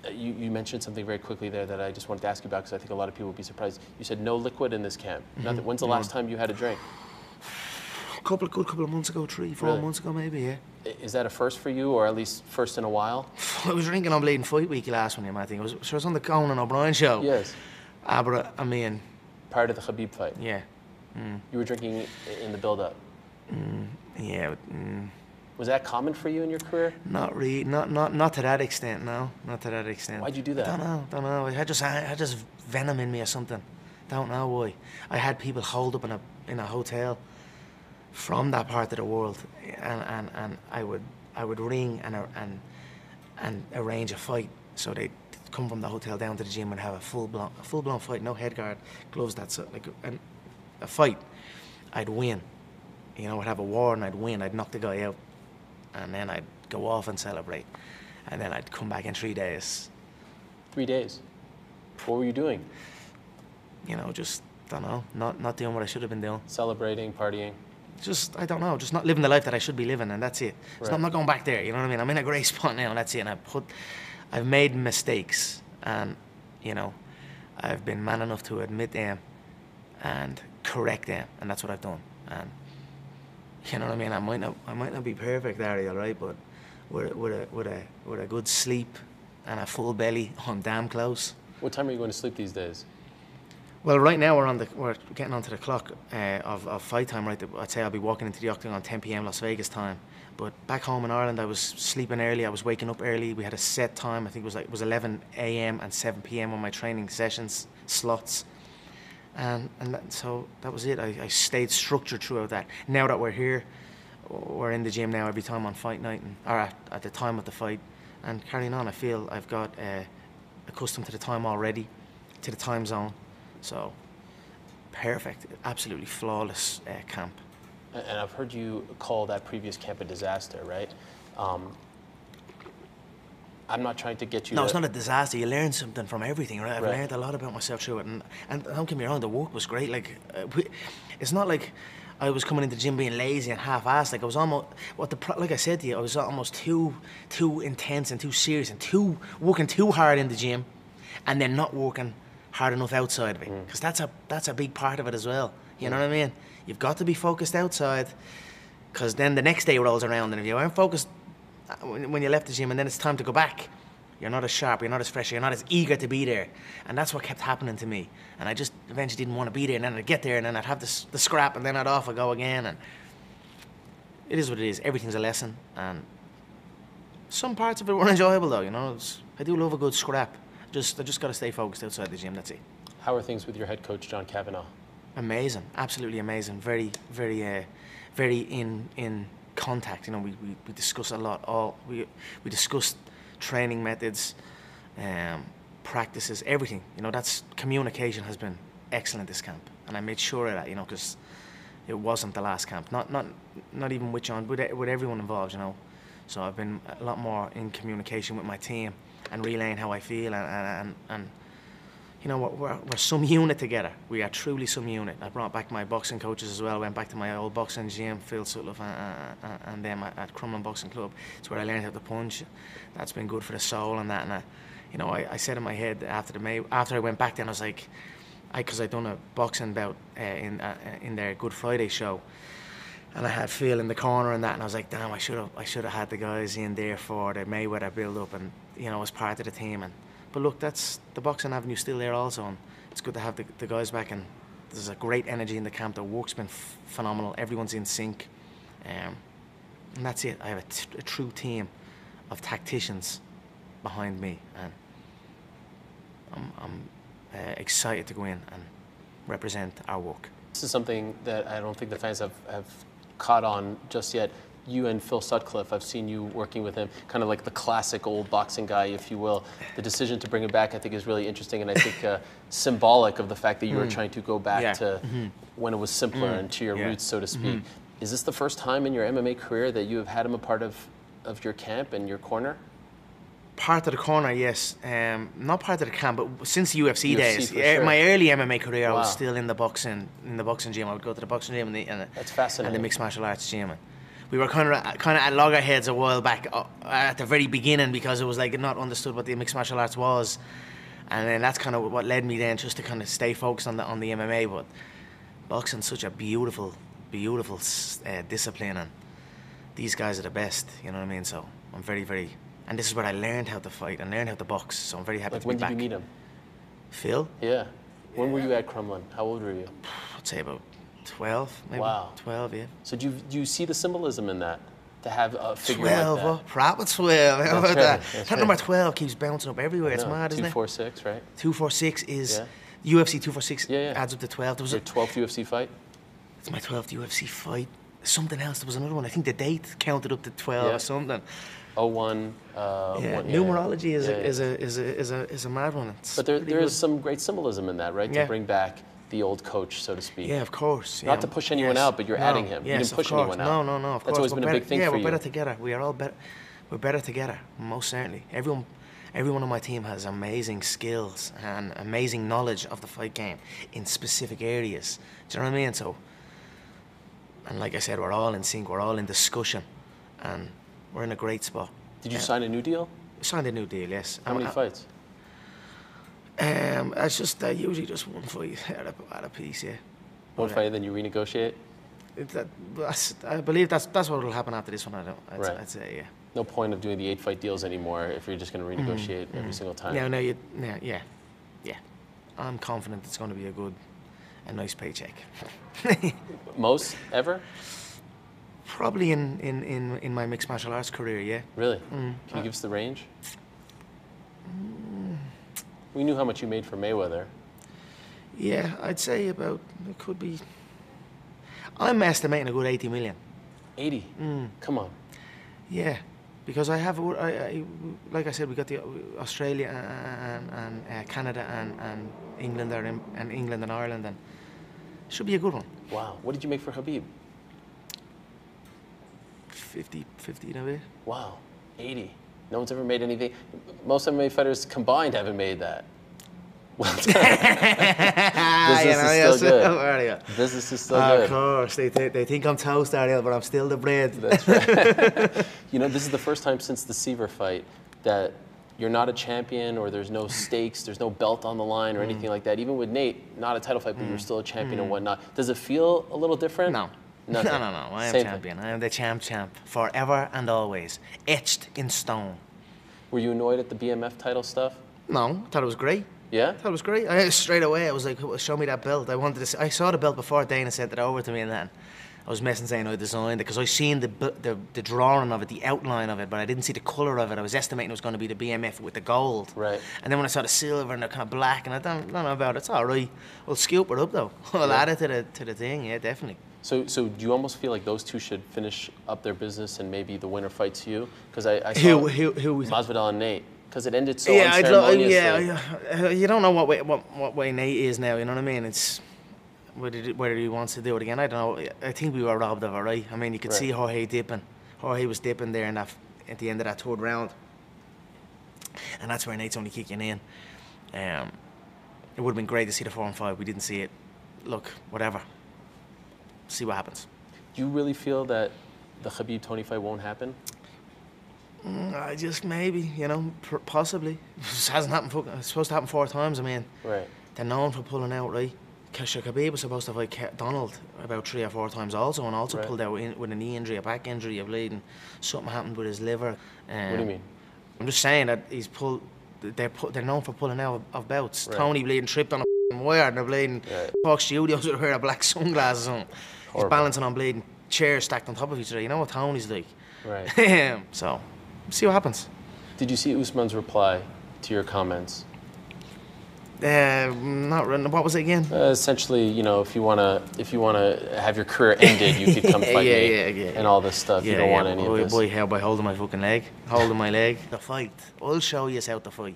S1: Uh, You, you mentioned something very quickly there that I just wanted to ask you about because I think a lot of people would be surprised. You said no liquid in this camp. Nothing. When's the last time you had a drink?
S2: A couple of good couple of months ago, three, four
S1: Really?
S2: months ago, maybe. Yeah,
S1: Is that a first for you, or at least first in a while?
S2: I was drinking on Bleeding Fight Week last one, I think it was. So I was on the Conan O'Brien show.
S1: Yes.
S2: Ah, but uh, I mean,
S1: Prior to the Khabib fight,
S2: yeah,
S1: you were drinking in the build-up.
S2: yeah. Mm,
S1: Was that common for you in your career?
S2: Not really, not not not to that extent. No, not to that extent.
S1: Why'd you do that?
S2: Don't know, don't know. I had just I had just venom in me or something. Don't know why. I had people hold up in a in a hotel from that part of the world, and and, and I would I would ring and and and arrange a fight. So they'd come from the hotel down to the gym and have a full blown a full blown fight, no head guard, gloves. That's it, like an, a fight. I'd win. You know, I'd have a war and I'd win. I'd knock the guy out and then I'd go off and celebrate, and then I'd come back in three days.
S1: Three days. What were you doing?
S2: You know, just don't know, not not doing what I should have been doing.
S1: Celebrating, partying.
S2: Just I don't know, just not living the life that I should be living, and that's it. So I'm not going back there. You know what I mean? I'm in a great spot now, and that's it. And I put, I've made mistakes, and you know, I've been man enough to admit them, and correct them, and that's what I've done. And you know what I mean? I might not, I might not be perfect, Ariel, right? But with a, with a with a with a good sleep and a full belly, I'm damn close.
S1: What time are you going to sleep these days?
S2: Well, right now we're on the we're getting onto the clock uh, of, of fight time. Right, I'd say I'll be walking into the octagon 10 p.m. Las Vegas time. But back home in Ireland, I was sleeping early. I was waking up early. We had a set time. I think it was like it was 11 a.m. and 7 p.m. on my training sessions slots. And and that, so that was it. I, I stayed structured throughout that. Now that we're here, we're in the gym now every time on fight night, and, or at, at the time of the fight, and carrying on. I feel I've got uh, accustomed to the time already, to the time zone. So perfect, absolutely flawless uh, camp.
S1: And I've heard you call that previous camp a disaster, right? Um, I'm not trying to get you.
S2: No,
S1: to,
S2: it's not a disaster. You learn something from everything, right? I've
S1: Right.
S2: learned a lot about myself through it, and and don't get me wrong, the work was great. Like, uh, we, it's not like I was coming into the gym being lazy and half-assed. Like I was almost what the pro- like I said to you, I was almost too too intense and too serious and too working too hard in the gym, and then not working hard enough outside of it, because that's a that's a big part of it as well. You know what I mean? You've got to be focused outside, because then the next day rolls around, and if you aren't focused when, you left the gym and then it's time to go back. You're not as sharp you're not as fresh you're not as eager to be there. And that's what kept happening to me. And i just eventually didn't want to be there and then i'd get there and then i'd have this, the scrap and then i'd off i go again and it is what it is. Everything's a lesson and some parts of it were enjoyable though you know? It's, i do love a good scrap. Just i just got to stay focused outside the gym that's it.
S1: How are things with your head coach, John Kavanagh?
S2: amazing, absolutely amazing. Very, very, uh, very in in contact. You know, we, we, we discuss a lot. All we we discussed training methods, um, practices, everything. You know, that's communication has been excellent this camp, and I made sure of that. You know, because it wasn't the last camp. Not not not even with John, e- with everyone involved. You know, so I've been a lot more in communication with my team and relaying how I feel and and, and, and you know, we're, we're, some unit together. We are truly some unit. I brought back my boxing coaches as well. Went back to my old boxing gym, Phil Sutcliffe, and, and, and them at, at Crumlin Boxing Club. It's where I learned how to punch. That's been good for the soul and that. And I, you know, I, I said in my head after the May, after I went back, then I was like, I because I done a boxing bout uh, in uh, in their Good Friday show, and I had Phil in the corner and that, and I was like, damn, I should have, I should have had the guys in there for the Mayweather build up, and you know, as part of the team. And but look, that's the boxing avenue still there also, and it's good to have the, the guys back. And there's a great energy in the camp. The work's been phenomenal. Everyone's in sync, um, and that's it. I have a true team of tacticians behind me, and I'm, I'm uh, excited to go in and represent our work.
S1: This is something that I don't think the fans have, have caught on just yet. You and Phil Sutcliffe, I've seen you working with him, kind of like the classic old boxing guy, if you will. The decision to bring him back, I think, is really interesting, and I think uh, symbolic of the fact that you were trying to go back
S2: Yeah.
S1: to when it was simpler and to your
S2: Yeah.
S1: roots, so to speak. Is this the first time in your MMA career that you have had him a part of, of your camp and your corner?
S2: Part of the corner, yes. Um, not part of the camp, but since UFC,
S1: UFC
S2: days,
S1: sure.
S2: my early MMA career, I was still in the boxing in the boxing gym. I would go to the boxing gym and the, and
S1: That's
S2: and
S1: fascinating.
S2: the mixed martial arts gym. We were kind of kind of at loggerheads a while back uh, at the very beginning because it was like not understood what the mixed martial arts was, and then that's kind of what led me then just to kind of stay focused on the on the MMA. But boxing's such a beautiful, beautiful uh, discipline, and these guys are the best. You know what I mean? So I'm very, very, and this is where I learned how to fight and learned how to box. So I'm very happy
S1: Like,
S2: to
S1: when
S2: be
S1: did
S2: back.
S1: you meet him?
S2: Phil,
S1: Yeah. When were you at Crumlin? How old were you?
S2: I'd say about twelve, maybe.
S1: Wow.
S2: Twelve, yeah.
S1: So do you, do you see the symbolism in that? To have a figure
S2: Twelve,
S1: like
S2: oh,
S1: that?
S2: proper twelve. How about that? That number twelve keeps bouncing up everywhere. It's mad, isn't
S1: two,
S2: it?
S1: four, six, right?
S2: Two four six is
S1: Yeah.
S2: UFC two four six
S1: Yeah, yeah.
S2: adds up to twelve. There was
S1: Your
S2: a,
S1: 12th UFC fight?
S2: it's my twelfth UFC fight. Something else. There was another one. I think the date counted up to twelve
S1: Yeah.
S2: or something.
S1: 01. Uh,
S2: Yeah,
S1: one-
S2: numerology is,
S1: Yeah,
S2: a,
S1: yeah.
S2: is, a, is, a, is, a, is a mad one. It's
S1: But there, there is some great symbolism in that, right?
S2: Yeah.
S1: To bring back the old coach, so to speak.
S2: Yeah, of course.
S1: Not
S2: yeah.
S1: to push anyone
S2: Yes.
S1: out, but you're
S2: No,
S1: adding him. You didn't push anyone out.
S2: No, no, no. Of
S1: That's
S2: course.
S1: always
S2: We're
S1: been a
S2: better-
S1: big thing
S2: yeah,
S1: for
S2: we're
S1: you.
S2: better together. We are all better. We're better together, most certainly. Everyone, everyone on my team has amazing skills and amazing knowledge of the fight game in specific areas. Do you know what I mean? So, and like I said, we're all in sync. We're all in discussion, and we're in a great spot.
S1: Did you
S2: Yeah.
S1: sign a new deal?
S2: Signed a new deal, yes.
S1: How many fights?
S2: Um, it's just uh, usually just one fight at a, at a piece, yeah.
S1: One
S2: Okay.
S1: fight, and then you renegotiate?
S2: That, that's, I believe that's that's what will happen after this one. I don't. I'd,
S1: Right.
S2: I'd say yeah.
S1: No point of doing the eight fight deals anymore if you're just going to renegotiate every single time.
S2: No, no, you, no, yeah, yeah. I'm confident it's going to be a good, a nice paycheck.
S1: Most ever?
S2: Probably in, in, in, in my mixed martial arts career, yeah.
S1: Really?
S2: Mm.
S1: Can you give us the range? We knew how much you made for Mayweather.
S2: Yeah, I'd say about it could be. I'm estimating a good 80 million.
S1: 80.
S2: Mm.
S1: Come on.
S2: Yeah, because I have, I, I, like I said, we got the Australia and, and uh, Canada and, and England are in, and England and Ireland, and should be a good one.
S1: Wow. What did you make for Khabib?
S2: 50, 50 in a.
S1: Wow. 80. No one's ever made anything. Most MMA fighters combined haven't made that. Well done. Business is still good. Business is still
S2: Of
S1: good.
S2: course, they, th- they think I'm toast, Ariel, but I'm still the bread.
S1: That's right. you know, this is the first time since the Siver fight that you're not a champion or there's no stakes, there's no belt on the line or
S2: Mm.
S1: anything like that. Even with Nate, not a title fight, but you're still a champion and whatnot. Does it feel a little different?
S2: No.
S1: Nothing.
S2: No, no, no. I am
S1: Same thing.
S2: champion. I am the champ, champ, forever and always, etched in stone.
S1: Were you annoyed at the BMF title stuff?
S2: No, I thought it was great.
S1: Yeah?
S2: I thought it was great. I, straight away, I was like, "Show me that belt." I wanted to. See, I saw the belt before Dana sent it over to me, and then I was messing saying I designed it because I seen the, the the drawing of it, the outline of it, but I didn't see the color of it. I was estimating it was going to be the BMF with the gold.
S1: Right.
S2: And then when I saw the silver and the kind of black, and I don't, don't know about it. It's all right. We'll scoop it up though. I'll
S1: Yeah.
S2: add it to the to the thing. Yeah, definitely.
S1: So, so do you almost feel like those two should finish up their business and maybe the winner fights you? Because I, I saw
S2: Who who who was
S1: Masvidal and Nate. Because it ended so
S2: yeah,
S1: unceremoniously.
S2: yeah, yeah. You don't know what way what, what way Nate is now. You know what I mean? It's whether he- whether he wants to do it again. I don't know. I think we were robbed of it, right? I mean, you could
S1: Right.
S2: see Jorge dipping. Jorge was dipping there in that at the end of that third round, and that's where Nate's only kicking in. Um, it would have been great to see the four and five. We didn't see it. Look, whatever. See what happens.
S1: Do you really feel that the Khabib Tony fight won't happen?
S2: Mm, I just maybe, you know, possibly. It hasn't happened. fuck- It's supposed to happen four times. I mean.
S1: Right.
S2: They're known for pulling out, right? Kesha Khabib was supposed to fight Donald about three or four times also, and also
S1: Right.
S2: pulled out in, with a knee injury, a back injury, a bleeding. Something happened with his liver. Um,
S1: What do you mean?
S2: I'm just saying that he's pulled. They're pu- they're known for pulling out of, of bouts.
S1: Right.
S2: Tony bleeding tripped on a f***ing wire and they're bleeding.
S1: Right.
S2: Fox Studios with a pair of black sunglasses on. He's balancing on bleeding chairs stacked on top of each other. You know what Tony's like.
S1: Right.
S2: so, see what happens.
S1: Did you see Usman's reply to your comments?
S2: Uh, not really. What was it again?
S1: Uh, essentially, you know, if you wanna, if you wanna have your career ended, you could come
S2: Yeah,
S1: fight
S2: yeah,
S1: me,
S2: yeah, yeah,
S1: and all this stuff. you don't want any
S2: boy,
S1: of this.
S2: Boy, how by holding my fucking leg, holding my leg. The fight. I'll show you how to fight.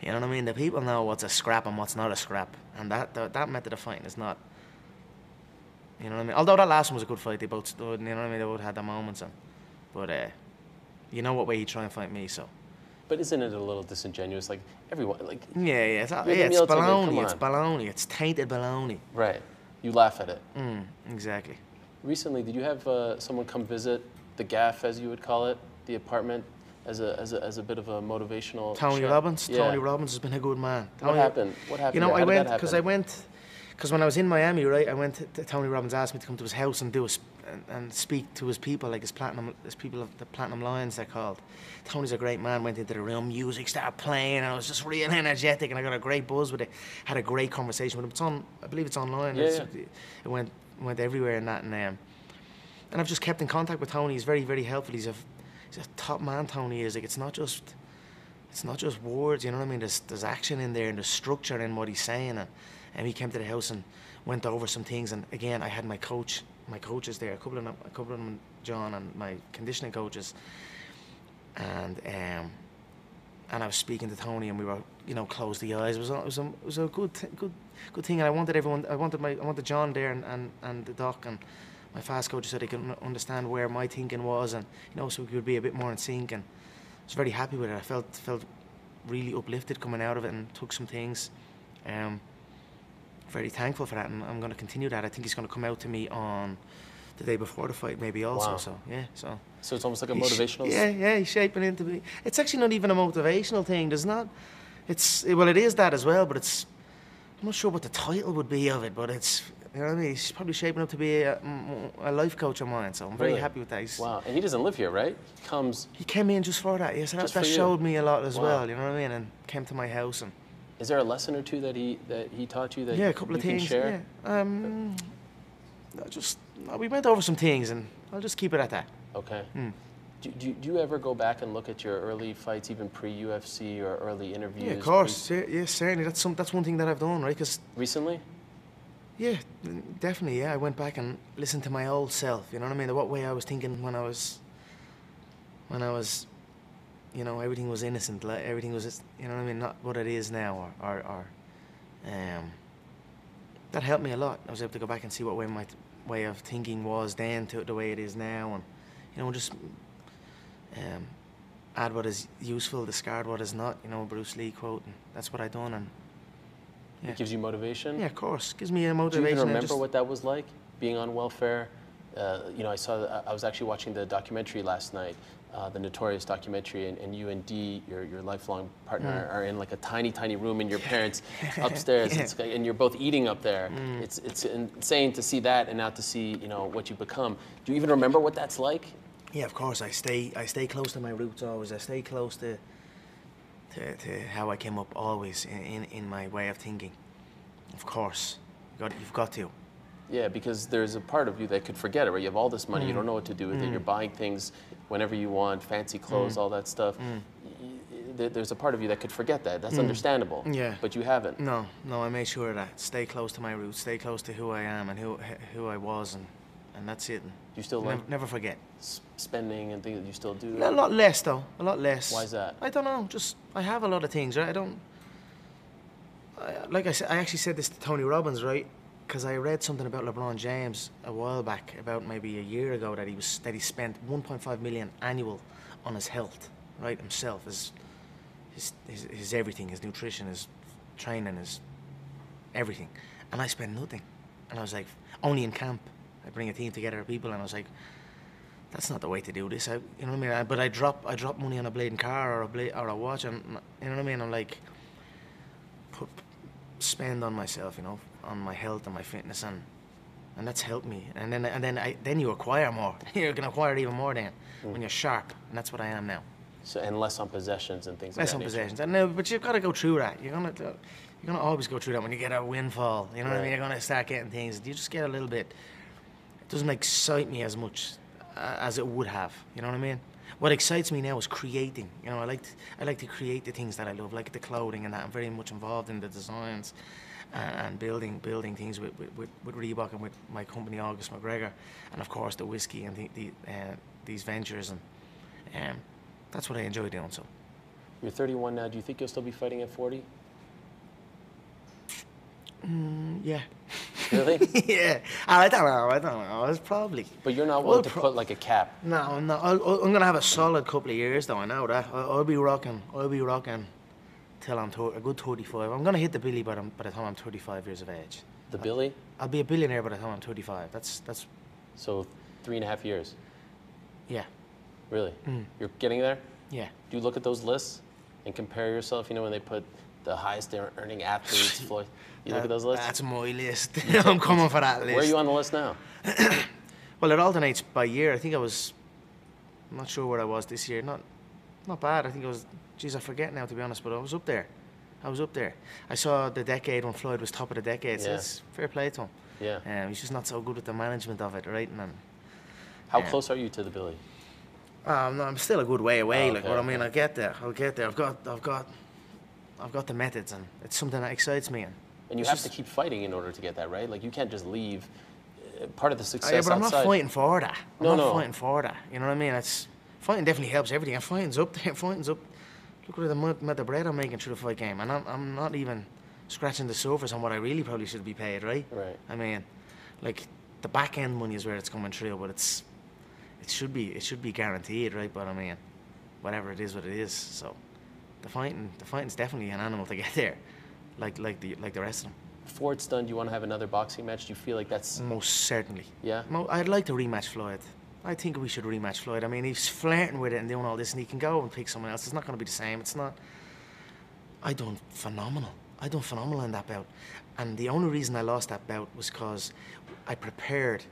S2: You know what I mean? The people know what's a scrap and what's not a scrap, and that that, that method of fighting is not. You know what I mean? Although that last one was a good fight, they both stood. You know what I mean? They both had their moments, and but uh, you know what way he try and fight me, so.
S1: But isn't it a little disingenuous? Like everyone, like
S2: Yeah, yeah, it's, yeah, it's
S1: military guy, come
S2: baloney. It's
S1: on.
S2: baloney. It's tainted baloney.
S1: right, you laugh at it.
S2: Mm, exactly.
S1: Recently, did you have uh, someone come visit the gaff, as you would call it, the apartment, as a as a, as a bit of a motivational?
S2: Tony
S1: chat?
S2: Robbins.
S1: Yeah.
S2: Tony Robbins has been a good man.
S1: What
S2: Tony-
S1: happened? What happened?
S2: You know,
S1: there?
S2: I
S1: How
S2: went because I went because when I was in Miami, right, I went. To, to- Tony Robbins asked me to come to his house and do a, sp- and, and speak to his people, like his platinum, his people of the Platinum Lions, they're called. Tony's a great man. Went into the room, music started playing, and I was just real energetic, and I got a great buzz with it. Had a great conversation with him. It's on, I believe it's online.
S1: Yeah,
S2: It's-
S1: yeah.
S2: It went went everywhere in that, and um, and I've just kept in contact with Tony. He's very very helpful. He's a he's a top man. Tony is like it's not just it's not just words, you know what I mean? There's, there's action in there and there's structure in what he's saying. And, and he came to the house and went over some things. And again, I had my coach, my coaches there, a couple of them, a couple of them, John and my conditioning coaches. And um, and I was speaking to Tony, and we were, you know, close the eyes. It was, a, it was a, it was a good, good, good thing. And I wanted everyone, I wanted my, I wanted John there and, and, and the doc and my fast coach so they could understand where my thinking was, and you know, so we could be a bit more in sync. And I was very happy with it. I felt felt really uplifted coming out of it and took some things. Um, very thankful for that, and I'm going to continue that. I think he's going to come out to me on the day before the fight, maybe also.
S1: Wow.
S2: So yeah, so
S1: So it's almost like a
S2: He's-
S1: motivational.
S2: Yeah, yeah, he's shaping into me. It's actually not even a motivational thing. There's not. It's well, it is that as well, but it's. I'm not sure what the title would be of it, but it's. You know what I mean? He's probably shaping up to be a, a life coach of mine, so I'm very
S1: Really?
S2: happy with that. He's,
S1: Wow, and he doesn't live here, right? He comes.
S2: He came in just for that. Yes, that, that showed me a lot as
S1: Wow.
S2: well. You know what I mean? And came to my house and
S1: Is there a lesson or two that he that he taught you that
S2: yeah, a couple of
S1: you
S2: things.
S1: can share?
S2: Yeah. Um, just no, we went over some things, and I'll just keep it at that.
S1: Okay.
S2: Hmm.
S1: Do, do, do you ever go back and look at your early fights, even pre UFC or early interviews?
S2: Yeah, of course. Yeah, yeah, certainly. That's some. That's one thing that I've done, right? Because
S1: recently?
S2: Yeah, definitely. Yeah, I went back and listened to my old self. You know what I mean? The what way I was thinking when I was, when I was, you know, everything was innocent. Like everything was, just- you know what I mean? Not what it is now, or, or, or um, that helped me a lot. I was able to go back and see what way my way of thinking was then to the way it is now, and you know, just um, add what is useful, discard what is not. You know, Bruce Lee quote, and that's what I done. And Yeah.
S1: It gives you motivation?
S2: yeah, of course, gives me a
S1: Do you even remember
S2: just-
S1: what that was like, being on welfare? Uh, you know, I saw. I was actually watching the documentary last night, uh, the Notorious documentary, and, and you and Dee, your, your lifelong partner, are in like a tiny, tiny room in your parents' upstairs,
S2: Yeah.
S1: it's, and you're both eating up there. It's it's insane to see that, and now to see you know what you become. Do you even remember what that's like?
S2: Yeah, of course. I stay. I stay close to my roots always. I stay close to to, to how I came up always in, in, in my way of thinking. Of course, you got, you've got to.
S1: Yeah, because there's a part of you that could forget it, right? You have all this money,
S2: Mm.
S1: you don't know what to do with it. You're buying things whenever you want, fancy clothes, all that stuff.
S2: Mm.
S1: Y- y- there- There's a part of you that could forget that. That's understandable.
S2: Yeah.
S1: But you haven't.
S2: No, no. I made sure of that. Stay close to my roots. Stay close to who I am and who who I was, and and that's it.
S1: You still
S2: never,
S1: like
S2: never forget.
S1: spending and things that you still do.
S2: A lot less though. A lot less.
S1: Why is that?
S2: I don't know. Just I have a lot of things, right? I don't. I, like I said, I actually said this to Tony Robbins, right? Because I read something about LeBron James a while back, about maybe a year ago, that he was that he spent 1.5 million annual on his health, right? Himself, his his his, his everything, his nutrition, his training, his everything, and I spend nothing. And I was like, only in camp, I bring a team together of people, and I was like, that's not the way to do this. I, you know what I mean? I, but I drop, I drop money on a blading car or a blade or a watch, and you know what I mean. I'm like, put, spend on myself, you know, on my health and my fitness, and and that's helped me. And then and then I, then you acquire more. you can acquire even more then
S1: Mm.
S2: when you're sharp, and that's what I am now.
S1: So, and less on possessions and things
S2: Less
S1: like
S2: on
S1: nature.
S2: possessions. And no, but you've got to go through that. You're gonna you're gonna always go through that when you get a windfall. You know what I mean? You're gonna start getting things. You just get a little bit. It doesn't excite me as much uh, as it would have. You know what I mean? What excites me now is creating. You know, I like to, I like to create the things that I love, like the clothing and that. I'm very much involved in the designs and, and building building things with, with, with, Reebok and with my company August McGregor, and of course the whiskey and the, the uh, these ventures and um, that's what I enjoy doing. So.
S1: You're 31 now. Do you think you'll still be fighting at 40?
S2: Yeah.
S1: Really?
S2: yeah. I don't know. I don't know. It's probably.
S1: but you're not
S2: Well,
S1: willing to
S2: pro-
S1: put like a cap.
S2: No, I'm. I'll, I'll- I'm gonna have a solid couple of years though. I know that. I'll, I'll be rocking. I'll be rocking till I'm a good 35. I'm gonna hit the billy by the, by the time I'm 35 years of age.
S1: The Billy?
S2: I'll be a billionaire by the time I'm 35. That's that's
S1: So three and a half years.
S2: yeah,
S1: Really?
S2: Mm.
S1: You're getting there?
S2: yeah.
S1: Do you look at those lists and compare yourself? You know, when they put the highest earning athletes, Floyd. You look
S2: That-
S1: at those lists?
S2: That's my list. I'm coming for that list.
S1: Where are you on the list now?
S2: Well, it alternates by year. I think I was. I'm not sure where I was this year. Not, not bad. I think it was. Geez, I forget now to be honest. But I was up there. I was up there. I saw the decade when Floyd was top of the decade. So
S1: Yeah.
S2: it's fair play to him.
S1: Yeah.
S2: Um, he's just not so good with the management of it, right? And then,
S1: How close are you to the Billy?
S2: um, no, I'm still a good way away.
S1: Oh,
S2: like,
S1: okay,
S2: what I mean,
S1: okay.
S2: I'll get there. I'll get there. I've got, I've got, I've got the methods, and it's something that excites me. And
S1: And you have
S2: just-
S1: to keep fighting in order to get that, right? Like you can't just leave. Uh, Part of the
S2: Uh,
S1: success
S2: yeah, but I'm
S1: outside.
S2: not fighting for that. I'm
S1: No,
S2: not
S1: no.
S2: fighting for that. You know what I mean? It's fighting definitely helps everything. And fighting's up there. Fighting's up. Look at the amount of bread I'm making through the fight game, and I'm, I'm not even scratching the surface on what I really probably should be paid, right?
S1: Right.
S2: I mean, like the back end money is where it's coming through, but it's it should be it should be guaranteed, right? But I mean, whatever it is, what it is. So the fighting the fighting's definitely an animal to get there, like like the like the rest of them.
S1: Before it's done, do you want to have another boxing match? Do you feel like that's
S2: Most certainly.
S1: yeah?
S2: I'd like to rematch Floyd. I think we should rematch Floyd. I mean, he's flirting with it and doing all this, and he can go and pick someone else. It's not going to be the same. It's not. I done phenomenal. I done phenomenal in that bout, and the only reason I lost that bout was because I prepared.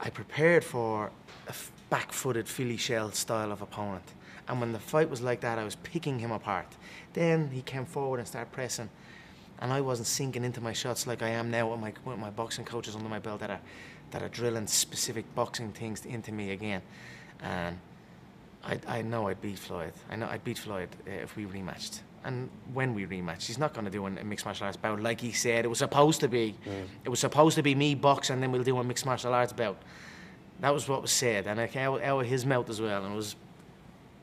S2: I prepared for a back-footed Philly shell style of opponent, and when the fight was like that, I was picking him apart. Then he came forward and started pressing, and I wasn't sinking into my shots like I am now with my with my boxing coaches under my belt that are that are drilling specific boxing things into me again, and I I know I'd beat Floyd. I know I'd beat Floyd uh, if we rematched. And when we rematch, he's not going to do a mixed martial arts bout like he said it was supposed to be. It was supposed to be me boxing, and then we'll do a mixed martial arts bout. That was what was said, and it came out, out of his mouth as well, and it was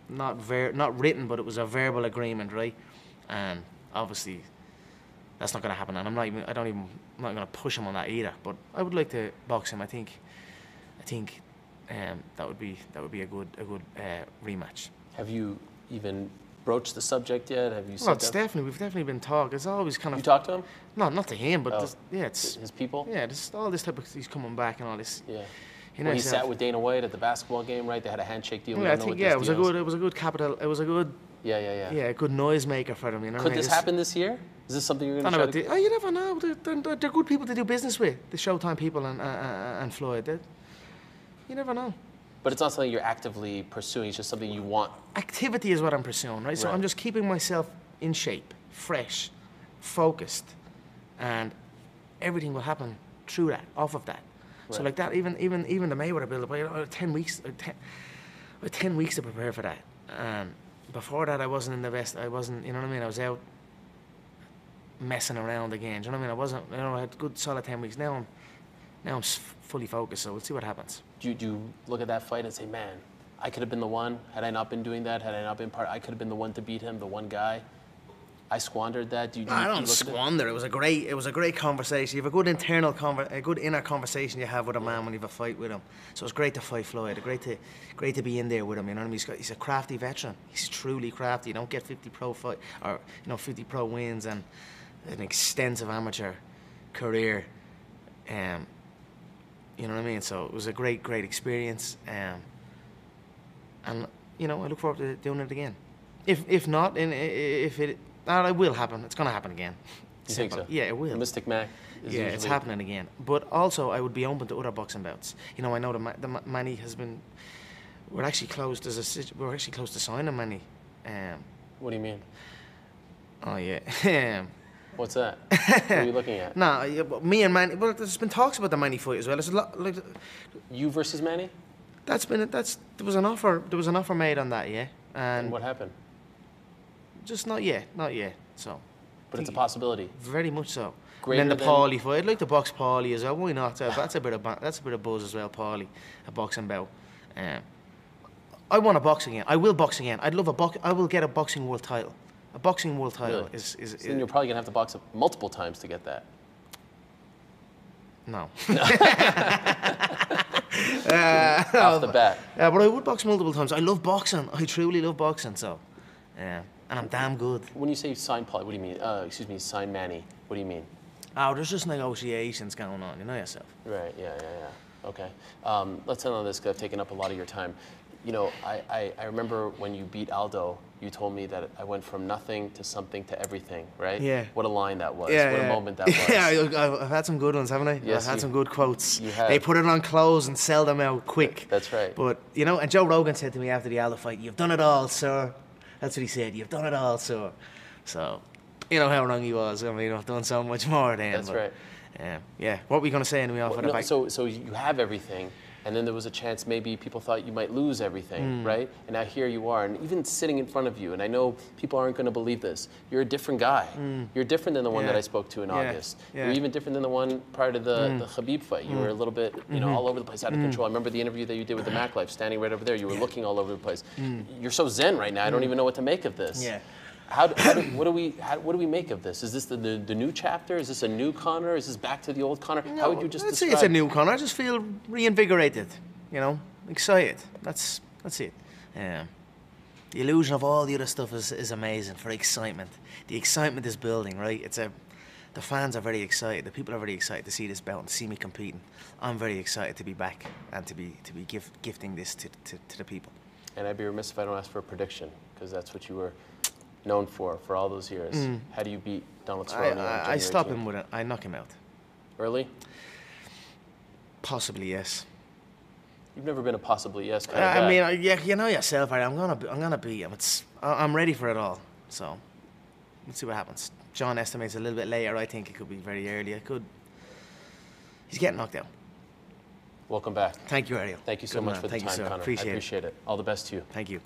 S2: not ver- not written, but it was a verbal agreement, right? And obviously, that's not going to happen. And I'm not even. I don't even. I'm not going to push him on that either. But I would like to box him. I think. I think um, that would be that would be a good a good uh, rematch.
S1: Have you even broached the subject yet? Have you?
S2: Well, it's
S1: down-
S2: definitely we've definitely been talking. It's always kind of
S1: You talked to him?
S2: no, not to him, but
S1: Oh.
S2: just, yeah, it's
S1: His people?
S2: yeah, just all this type of he's coming back and all this.
S1: Yeah.
S2: You know,
S1: well, he sat with Dana White at the basketball game, right? They had a handshake deal.
S2: Yeah, I
S1: don't know
S2: think yeah,
S1: this
S2: it was a good it was a good capital. It was a good
S1: Yeah, yeah, yeah.
S2: yeah, a good noisemaker for them. You know,
S1: Could this happen this year? Is this something you're going to try
S2: They,
S1: to?
S2: oh, you never know. They're, they're, they're good people to do business with. The Showtime people and uh, uh, and Floyd. They, you never know.
S1: But it's not something you're actively pursuing. It's just something you want.
S2: Activity is what I'm pursuing, right? So
S1: Right.
S2: I'm just keeping myself in shape, fresh, focused, and everything will happen through that, off of that. So like that, even even even the Mayweather build-up, I had ten weeks, uh, ten, I ten weeks to prepare for that. And before that, I wasn't in the best. I wasn't, you know what I mean. I was out messing around again. Do you know what I mean? I wasn't. You know, I had good solid ten weeks. Now I'm, now I'm fully focused. So we'll see what happens.
S1: Do you, do you look at that fight and say, man, I could have been the one. Had I not been doing that, had I not been part, I could have been the one to beat him, the one guy. I squandered that. Do you, do
S2: I
S1: you-
S2: don't
S1: at it?
S2: squander. It was a great. It was a great conversation. You have a good internal conver- a good inner conversation you have with a man when you have a fight with him. So it's great to fight Floyd. Great to, great to be in there with him. You know what I mean? He's, got, he's a crafty veteran. He's truly crafty. You don't get 50 pro fight or you know 50 pro wins and an extensive amateur career. Um, you know what I mean? So it was a great, great experience. Um, and you know, I look forward to doing it again. If if not, and if it, that it will happen. It's going to happen again.
S1: You think so?
S2: Yeah, it will.
S1: Mystic Mac. Is
S2: yeah, it's happening again. But also, I would be open to other boxing bouts. You know, I know the, Ma- the Ma- Manny has been. We're actually close. There's a. We're actually close to signing Manny. Um,
S1: What do you mean?
S2: oh yeah.
S1: What's that? what are you looking at?
S2: nah, me and Manny. Well, there's been talks about the Manny fight as well. There's a lot. Like,
S1: You versus Manny?
S2: that's been. That's there was an offer. There was an offer made on that. Yeah, and
S1: And what happened?
S2: Just not yet. Not yet. So.
S1: But it's a possibility.
S2: Very much so. and
S1: Greater
S2: then the
S1: than-
S2: Paulie fight. I'd like to box Paulie as well. Why not? Uh, That's a bit of ba- that's a bit of buzz as well. Paulie, a boxing bout. Um, I want to box again. I will box again. I'd love a box. I will get a boxing world title. A boxing world title
S1: Really?
S2: is is,
S1: So
S2: is
S1: then you're probably gonna have to box multiple times to get that.
S2: no.
S1: Off the bat.
S2: Yeah, but I would box multiple times. I love boxing. I truly love boxing. So, yeah, and I'm damn good.
S1: When you say sign Paulie, what do you mean? Uh, excuse me, sign Manny. What do you mean?
S2: Oh, there's just negotiations going on. You know yourself.
S1: Right. Yeah. Yeah. Yeah. Okay. Um, let's end on this because I've taken up a lot of your time. You know, I, I, I remember when you beat Aldo, you told me that I went from nothing to something to everything. Right.
S2: Yeah.
S1: What a line that was.
S2: Yeah,
S1: what
S2: yeah.
S1: a moment that was.
S2: yeah, I've had some good ones, haven't I?
S1: Yes,
S2: I've had
S1: you-
S2: some good quotes.
S1: you have.
S2: They put it on clothes and sell them out quick.
S1: That's right.
S2: But you know, and Joe Rogan said to me after the Aldo fight, "You've done it all, sir." That's what he said. You've done it all, sir. So, you know how wrong he was. I mean, I've done so much more than.
S1: That's
S2: but,
S1: right.
S2: Yeah, yeah. What were we gonna say? And we off
S1: Well,
S2: the
S1: no,
S2: back.
S1: so, so you have everything, and then there was a chance maybe people thought you might lose everything,
S2: Hmm.
S1: right? And now here you are, and even sitting in front of you, and I know people aren't going to believe this. You're a different guy. You're different than the one that
S2: Hmm.
S1: I spoke to in
S2: Yeah.
S1: August.
S2: Yeah. Hmm.
S1: You're even different than the one prior to the, the Khabib fight. You were a little bit, you know,
S2: Mm-hmm.
S1: all over the place, out of control. I remember the interview that you did with the Mac Life, standing right over there. You were looking all over the place. You're so zen right now. I don't even know what to make of this.
S2: Hmm. Yeah.
S1: How, how do, what do we how, what do we make of this? Is this the, the, the new chapter? Is this a new Conor? Is this back to the old Conor? how would you just
S2: I'd say it's a new Conor. I just feel reinvigorated. You know, excited. That's that's it. Yeah. The illusion of all the other stuff is, is amazing for excitement. The excitement is building, right? It's a the fans are very excited. The people are very excited to see this bout and see me competing. I'm very excited to be back and to be to be give, gifting this to, to, to the people.
S1: And I'd be remiss if I don't ask for a prediction, because that's what you were known for for all those years. How do you beat Donald
S2: Mm. I,
S1: Cerrone?
S2: I, I stop
S1: 18th?
S2: him with it. I knock him out.
S1: early.
S2: Possibly yes.
S1: You've never been a possibly yes kind of guy.
S2: I mean, I- yeah, you know yourself. Right? I'm gonna, I'm gonna beat him. It's, I- I'm ready for it all. So, let's see what happens. John estimates a little bit later. I think it could be very early. I could. He's getting knocked out.
S1: welcome back.
S2: Thank you, Ariel.
S1: Thank you so
S2: Good
S1: much
S2: man.
S1: for the
S2: Thank
S1: time,
S2: you, sir.
S1: Conor.
S2: Appreciate
S1: I
S2: it.
S1: appreciate it. All the best to you.
S2: Thank you.